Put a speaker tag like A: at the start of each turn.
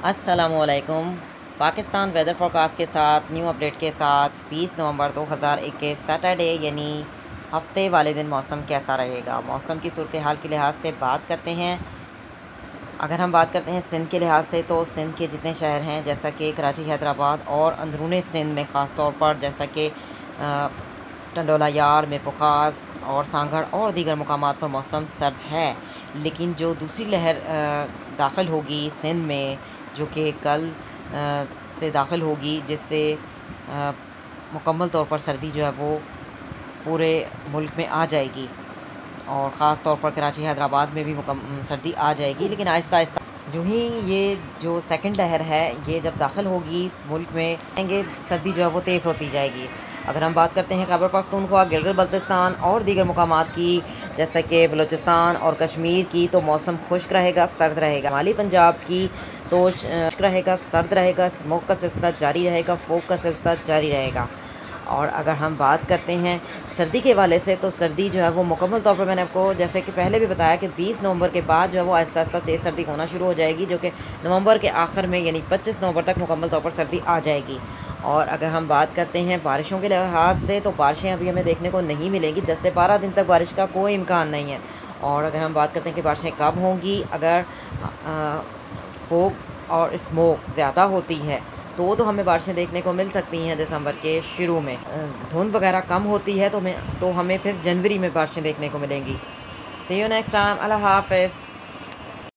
A: असलकुम Pakistan weather forecast के साथ, न्यू अपडेट के साथ 20 नवंबर 2021 सैटरडे, यानी हफ़्ते वाले दिन मौसम कैसा रहेगा? मौसम की सूरत हाल के लिहाज से बात करते हैं। अगर हम बात करते हैं सिंध के लिहाज से तो सिंध के जितने शहर हैं, जैसा कि कराची, हैदराबाद और अंदरून सिंध में ख़ास तौर पर, जैसा कि टंडोला यार मिरपुखास और सांगड़ और दीगर मकाम पर मौसम सर्द है। लेकिन जो दूसरी लहर दाखिल होगी सिंध में जो कि कल से दाखिल होगी, जिससे मुकम्मल तौर पर सर्दी जो है वो पूरे मुल्क में आ जाएगी। और ख़ास तौर पर कराची हैदराबाद में भी सर्दी आ जाएगी, लेकिन आहिस्ता आहिस्ता जो ही ये जो सेकंड लहर है, ये जब दाखिल होगी मुल्क में, आएँगे, सर्दी जो है वो तेज़ होती जाएगी। अगर हम बात करते हैं खैबर पख्तूनख्वा, गिलगित बल्तिस्तान और दीगर मकाम की, जैसे कि बलूचिस्तान और कश्मीर की तो मौसम खुश्क रहेगा, सर्द रहेगा। माली पंजाब की तो खुश्क रहेगा, सर्द रहेगा, स्मोक का सिलसिला जारी रहेगा फोक का सिलसिला जारी रहेगा। और अगर हम बात करते हैं सर्दी के वाले से तो सर्दी जो है वो मुकम्मल तौर पर मैंने आपको जैसे कि पहले भी बताया कि 20 नवंबर के बाद जो है वो आहिस्ता आहिस्ता तेज़ सर्दी होना शुरू हो जाएगी, जो कि नवंबर के आखिर में यानी 25 नवंबर तक मुकम्मल तौर पर सर्दी आ जाएगी। और अगर हम बात करते हैं बारिशों के लिहाज से तो बारिशें अभी हमें देखने को नहीं मिलेंगी। दस से बारह दिन तक बारिश का कोई इम्कान नहीं है। और अगर हम बात करते हैं कि बारिशें कब होंगी, अगर फोक और स्मोक ज़्यादा होती है तो वो तो हमें बारिशें देखने को मिल सकती हैं दिसंबर के शुरू में। धुंध वगैरह कम होती है तो हमें तो हमें फिर जनवरी में बारिशें देखने को मिलेंगी। सी यू नेक्स्ट टाइम अल्लाह हाफिज़।